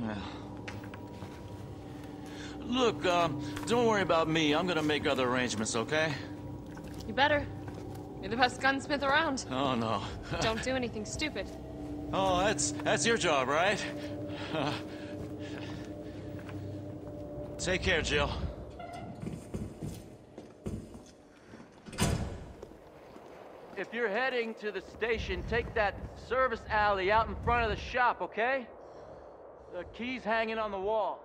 Yeah. Look, um, don't worry about me. I'm gonna make other arrangements, okay? You better. You're the best gunsmith around. Oh, no. Don't do anything stupid. oh, that's, that's your job, right? Take care, Jill. If you're heading to the station, take that service alley out in front of the shop, okay? The key's hanging on the wall.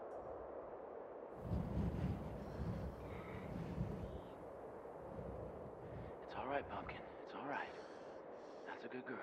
It's all right, Pumpkin. It's all right. That's a good girl.